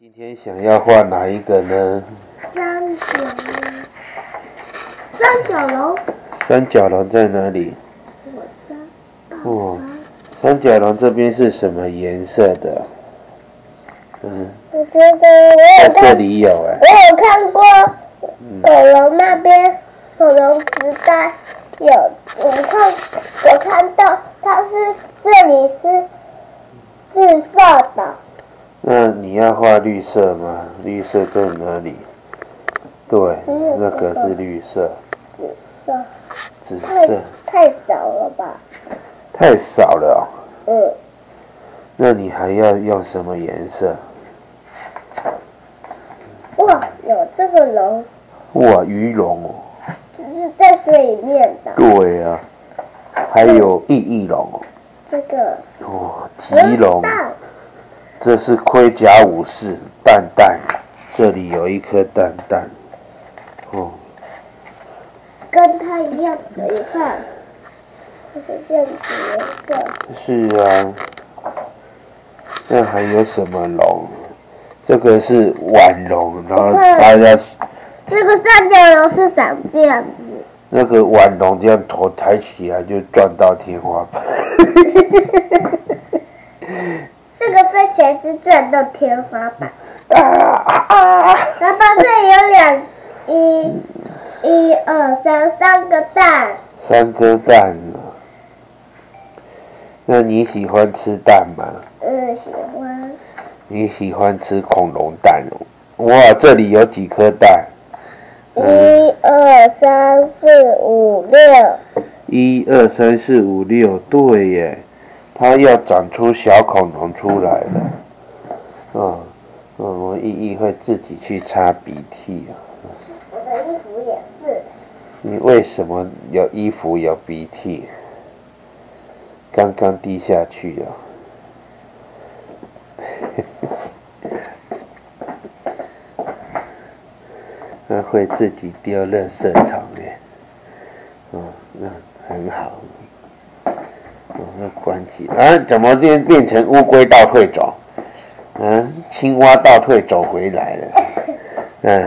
今天想要画哪一个呢？三角，三角龙，三角龙在哪里？我三，哦，三角龙这边是什么颜色的？嗯，我觉得我有在这，里有哎、我有看过嗯恐龙那边恐龙时代有，我看我看到它是这里是绿色的，那你要画绿色吗？绿色在哪里？对，嗯那个是绿色，色紫色。太少了吧？太少了哦、嗯，那你还要用什么颜色？哇，有这个龙，哇，鱼龙哦，这是在水里面的，对啊、还有翼翼龙哦，这个。哦，棘龙，蛋这是盔甲武士蛋蛋，这里有一颗蛋蛋，哦，跟他一样的，你看，它是这样子的。是啊，那还有什么龙？这个是腕龙，然后大家这个三角龙是长这样子，那个腕龙这样头抬起来就撞到天花板。这个飞起来是转到天花板。啊啊！然后这里有两一一二三三个蛋，三颗蛋哦那你喜欢吃蛋吗？嗯，喜欢你喜欢吃恐龙蛋哦？哇，这里有几颗蛋？一二三四五六，一二三四五六，对耶，它要长出小恐龙出来了。嗯，嗯，我依依会自己去擦鼻涕啊。我的衣服也是。你为什么有衣服有鼻涕？刚刚滴下去啊。那会自己丢垃圾桶的。哦，那很好。那关系啊？怎么变变成乌龟倒退走？嗯，青蛙倒退走回来了。嗯。